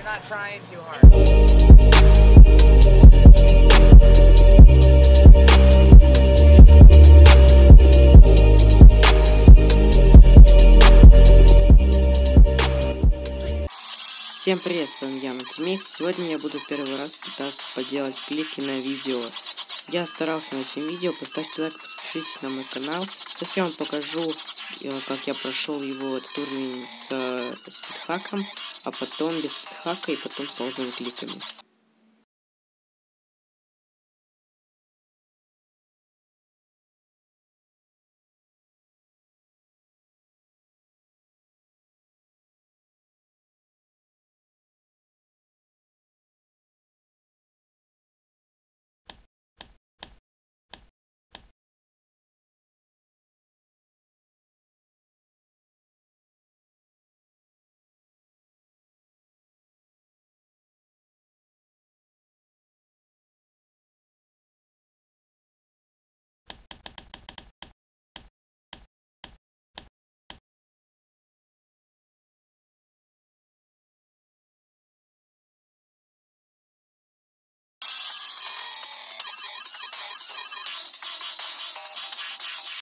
You're not trying too hard. Всем привет, с вами я, Матимикс. Сегодня я буду первый раз пытаться поделать клики на видео. Я старался над этим видео, поставьте лайк, подпишитесь на мой канал. Сейчас я вам покажу, э, как я прошел его этот уровень с э, спидхаком, а потом без спидхака и потом с сложными кликами.